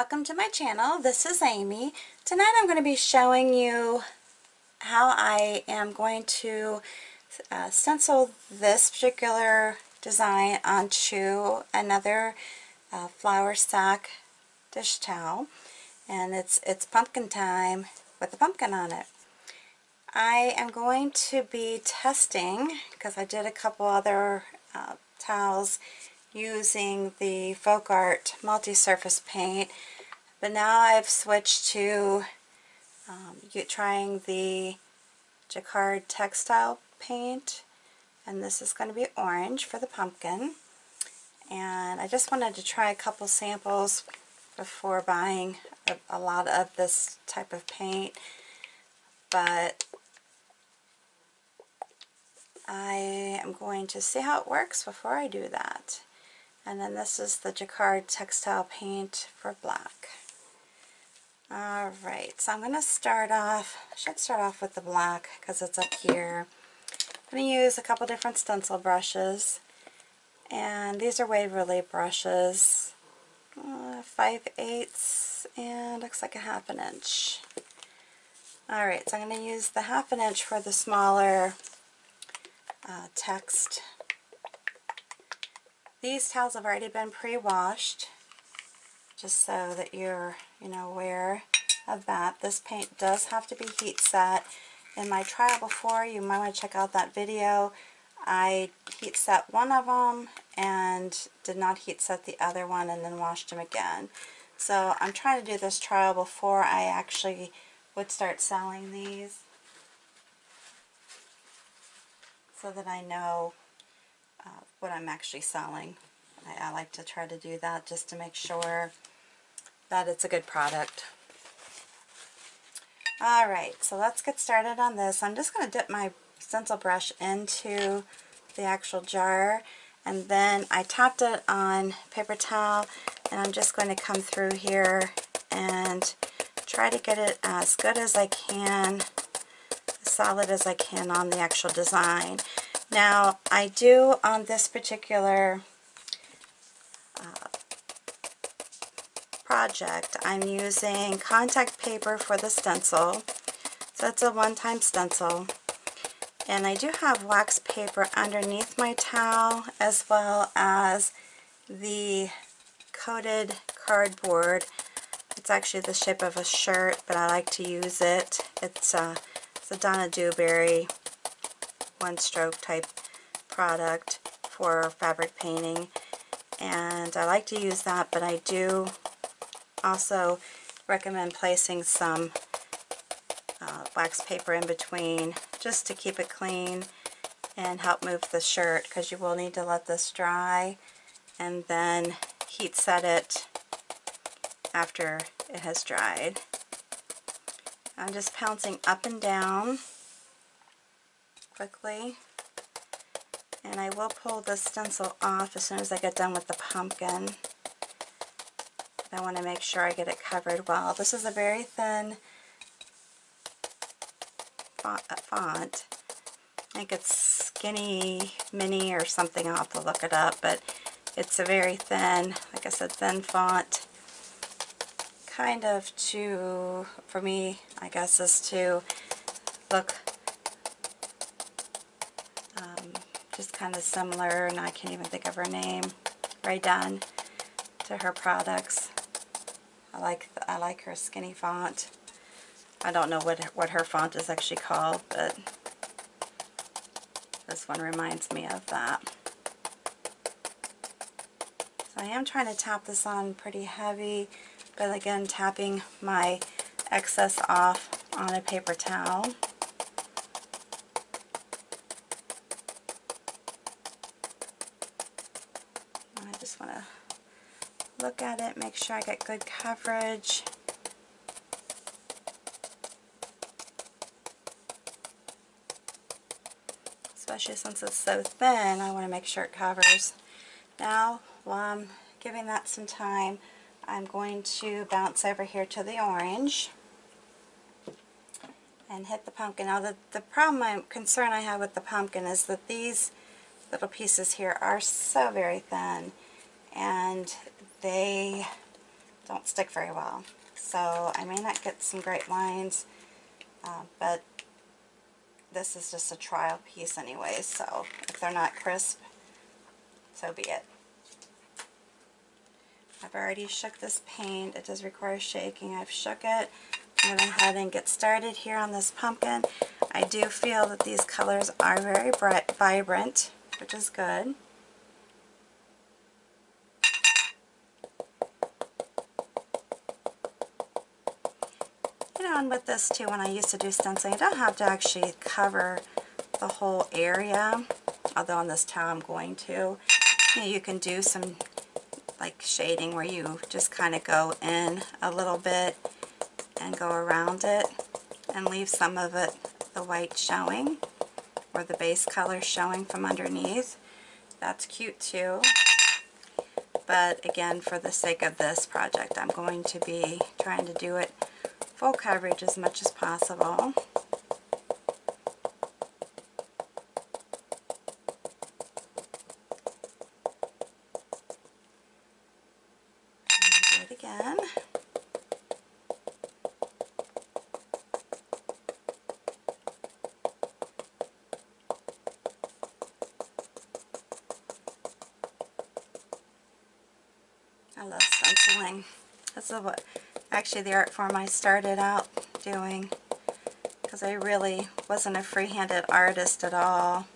welcome to my channel. This is Amy. Tonight I'm going to be showing you how I am going to uh, stencil this particular design onto another uh, flour sack dish towel and it's it's pumpkin time with a pumpkin on it. I am going to be testing because I did a couple other uh, towels using the Folk Art multi-surface paint but now I've switched to um, trying the Jacquard textile paint and this is going to be orange for the pumpkin and I just wanted to try a couple samples before buying a, a lot of this type of paint but I am going to see how it works before I do that. And then this is the Jacquard textile paint for black. Alright, so I'm going to start off, I should start off with the black because it's up here. I'm going to use a couple different stencil brushes. And these are Waverly brushes. Uh, 5 eighths and looks like a half an inch. Alright, so I'm going to use the half an inch for the smaller uh, text. These towels have already been pre-washed just so that you're you know aware of that. This paint does have to be heat set. In my trial before, you might want to check out that video. I heat set one of them and did not heat set the other one and then washed them again. So I'm trying to do this trial before I actually would start selling these. so that I know uh, what I'm actually selling. I, I like to try to do that just to make sure that it's a good product. Alright, so let's get started on this. I'm just going to dip my stencil brush into the actual jar and then I tapped it on paper towel and I'm just going to come through here and try to get it as good as I can solid as I can on the actual design. Now, I do on this particular project, I'm using contact paper for the stencil. So it's a one-time stencil. And I do have wax paper underneath my towel as well as the coated cardboard. It's actually the shape of a shirt, but I like to use it. It's uh, the Donna Dewberry one stroke type product for fabric painting and I like to use that but I do also recommend placing some uh, wax paper in between just to keep it clean and help move the shirt because you will need to let this dry and then heat set it after it has dried. I'm just pouncing up and down quickly. And I will pull the stencil off as soon as I get done with the pumpkin. I want to make sure I get it covered well. This is a very thin font. I think it's Skinny Mini or something. I'll have to look it up. But it's a very thin, like I said, thin font kind of to, for me, I guess, is to look um, just kind of similar, and I can't even think of her name, Rae Dunn, to her products. I like I like her skinny font. I don't know what what her font is actually called, but this one reminds me of that. So I am trying to tap this on pretty heavy but again tapping my excess off on a paper towel. I just want to look at it, make sure I get good coverage. Especially since it's so thin, I want to make sure it covers. Now, while I'm giving that some time, I'm going to bounce over here to the orange and hit the pumpkin. Now the, the problem, my concern I have with the pumpkin is that these little pieces here are so very thin and they don't stick very well. So I may not get some great lines, uh, but this is just a trial piece anyway, so if they're not crisp, so be it. I've already shook this paint. It does require shaking. I've shook it. I'm going to go ahead and get started here on this pumpkin. I do feel that these colors are very bright, vibrant, which is good. You know, and with this too, when I used to do stenciling, I don't have to actually cover the whole area, although on this towel I'm going to. You, know, you can do some like shading where you just kind of go in a little bit and go around it and leave some of it, the white showing or the base color showing from underneath. That's cute too. But again, for the sake of this project, I'm going to be trying to do it full coverage as much as possible. I love stenciling. This is what actually the art form I started out doing because I really wasn't a free-handed artist at all.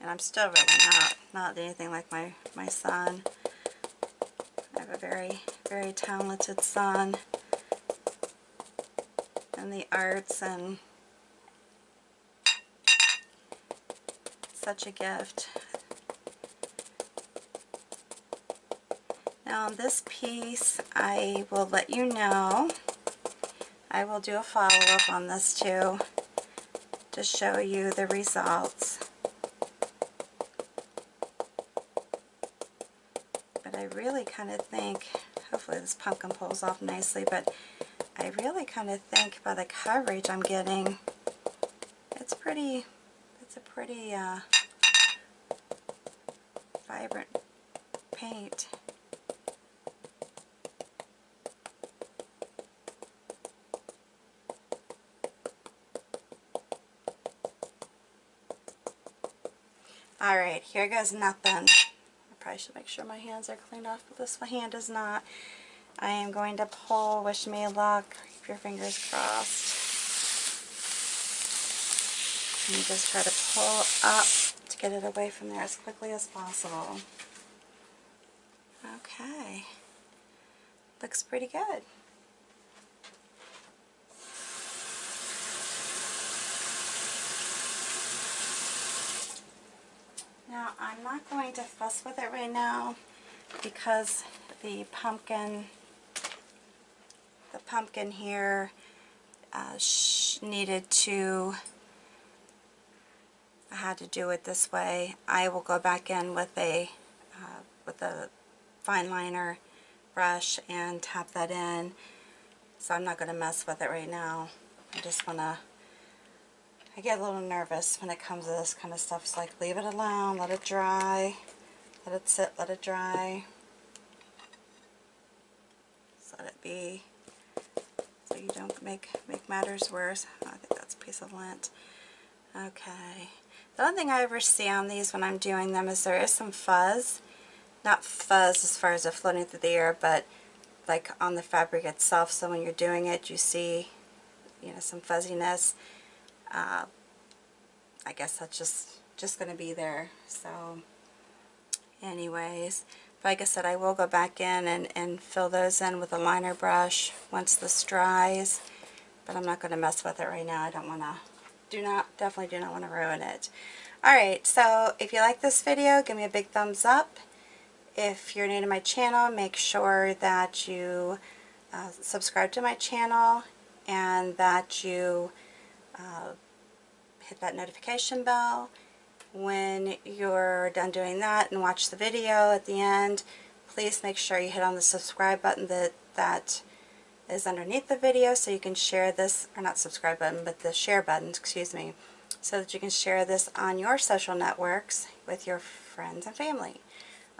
And I'm still really not, not anything like my, my son. I have a very, very talented son in the arts and such a gift. Now on this piece, I will let you know. I will do a follow-up on this too to show you the results. But I really kind of think, hopefully this pumpkin pulls off nicely, but I really kind of think by the coverage I'm getting, it's pretty, it's a pretty uh, vibrant paint. Alright, here goes nothing. I probably should make sure my hands are cleaned off, but this hand is not. I am going to pull, wish me luck, keep your fingers crossed. And just try to pull up to get it away from there as quickly as possible. Okay. Looks pretty good. Now I'm not going to fuss with it right now because the pumpkin, the pumpkin here uh, needed to, I had to do it this way. I will go back in with a, uh, with a fine liner brush and tap that in. So I'm not going to mess with it right now. I just want to I get a little nervous when it comes to this kind of stuff. It's like, leave it alone, let it dry, let it sit, let it dry. Just let it be so you don't make, make matters worse. Oh, I think that's a piece of lint. Okay. The only thing I ever see on these when I'm doing them is there is some fuzz. Not fuzz as far as it floating through the air, but like on the fabric itself. So when you're doing it, you see, you know, some fuzziness uh, I guess that's just just going to be there. So anyways, like I said, I will go back in and, and fill those in with a liner brush once this dries. But I'm not going to mess with it right now. I don't want to, do not, definitely do not want to ruin it. Alright, so if you like this video, give me a big thumbs up. If you're new to my channel, make sure that you uh, subscribe to my channel and that you uh, hit that notification bell. When you're done doing that and watch the video at the end, please make sure you hit on the subscribe button that, that is underneath the video so you can share this, or not subscribe button, but the share button, excuse me, so that you can share this on your social networks with your friends and family.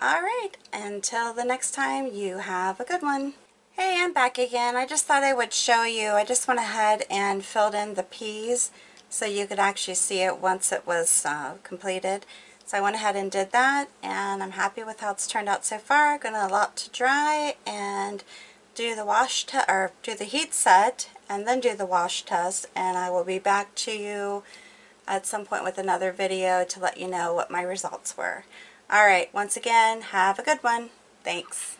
Alright, until the next time, you have a good one. Hey, I'm back again. I just thought I would show you. I just went ahead and filled in the peas so you could actually see it once it was uh, completed. So I went ahead and did that and I'm happy with how it's turned out so far. I'm Going to allow it to dry and do the wash or do the heat set and then do the wash test and I will be back to you at some point with another video to let you know what my results were. Alright, once again, have a good one. Thanks.